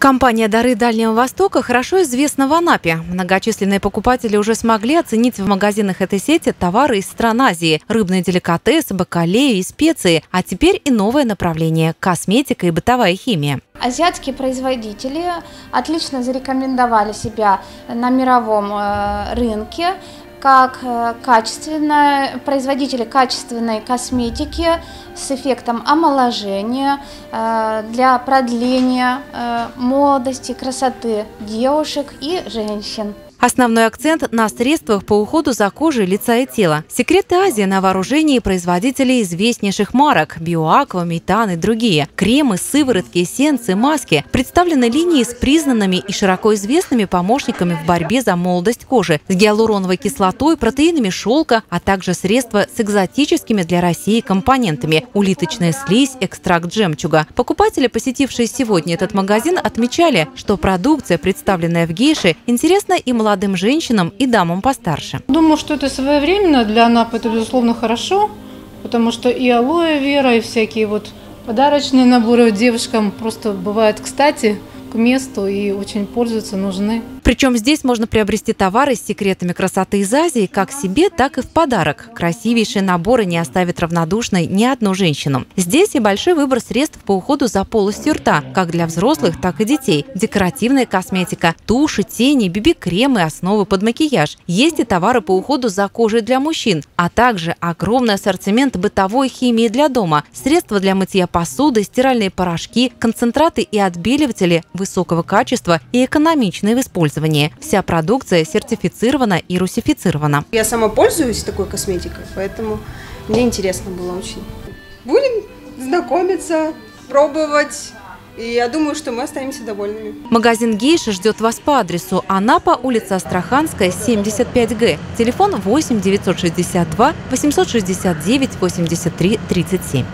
Компания «Дары Дальнего Востока» хорошо известна в Анапе. Многочисленные покупатели уже смогли оценить в магазинах этой сети товары из стран Азии – рыбные деликатесы, бакалею и специи, а теперь и новое направление – косметика и бытовая химия. Азиатские производители отлично зарекомендовали себя на мировом э, рынке как э, качественная, производители качественной косметики с эффектом омоложения э, для продления э, молодости, красоты девушек и женщин. Основной акцент на средствах по уходу за кожей, лица и тела. Секреты Азии на вооружении производителей известнейших марок – Биоаква, Метан и другие. Кремы, сыворотки, эссенции, маски представлены линии с признанными и широко известными помощниками в борьбе за молодость кожи, с гиалуроновой кислотой, протеинами шелка, а также средства с экзотическими для России компонентами – улиточная слизь, экстракт жемчуга. Покупатели, посетившие сегодня этот магазин, отмечали, что продукция, представленная в гейше, интересна и молодым молодым женщинам и дамам постарше. Думаю, что это своевременно для НАП, это безусловно хорошо, потому что и алоэ вера, и всякие вот подарочные наборы девушкам просто бывают кстати к месту и очень пользуются, нужны. Причем здесь можно приобрести товары с секретами красоты из Азии как себе, так и в подарок. Красивейшие наборы не оставят равнодушной ни одну женщину. Здесь и большой выбор средств по уходу за полостью рта, как для взрослых, так и детей. Декоративная косметика, туши, тени, биби-кремы, основы под макияж. Есть и товары по уходу за кожей для мужчин, а также огромный ассортимент бытовой химии для дома, средства для мытья посуды, стиральные порошки, концентраты и отбеливатели высокого качества и экономичные в использовании использовании. Вся продукция сертифицирована и русифицирована. Я сама пользуюсь такой косметикой, поэтому мне интересно было очень. Будем знакомиться, пробовать. И я думаю, что мы останемся довольными. Магазин Гейша ждет вас по адресу Анапа, улица Астраханская, 75Г. Телефон 8 962 869 83 37.